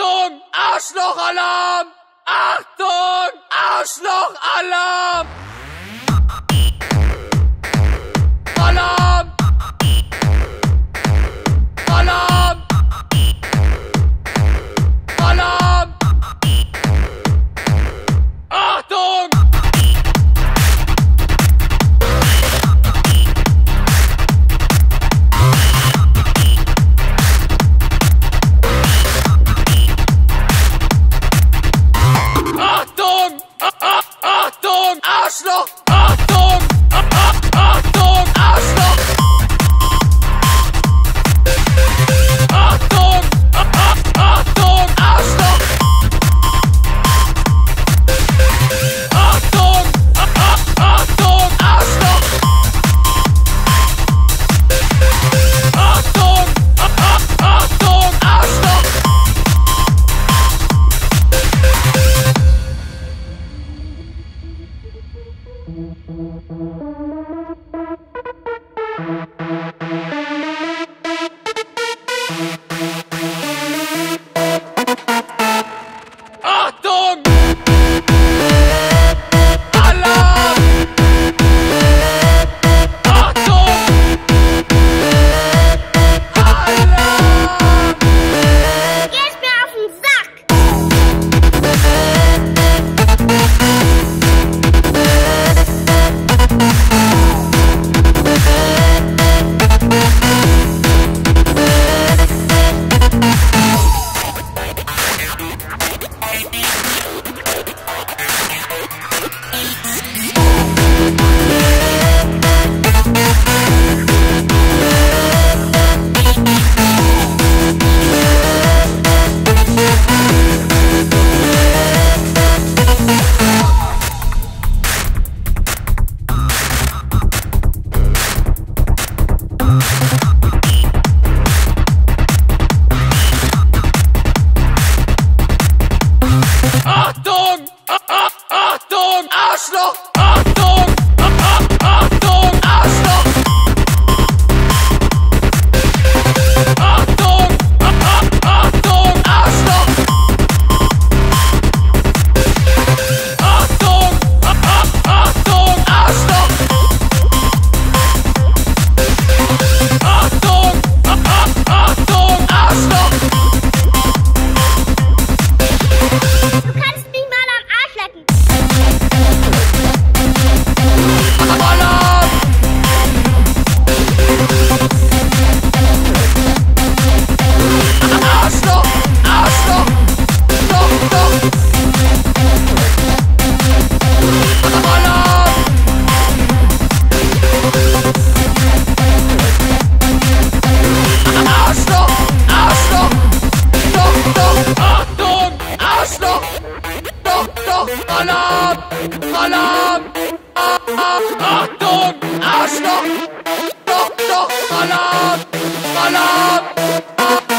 Achtung! Arschlochalarm! Achtung! Arschlochalarm! Arsenal Alarm! Achtung! Arschloch! Doch, doch, Alarm! Alarm!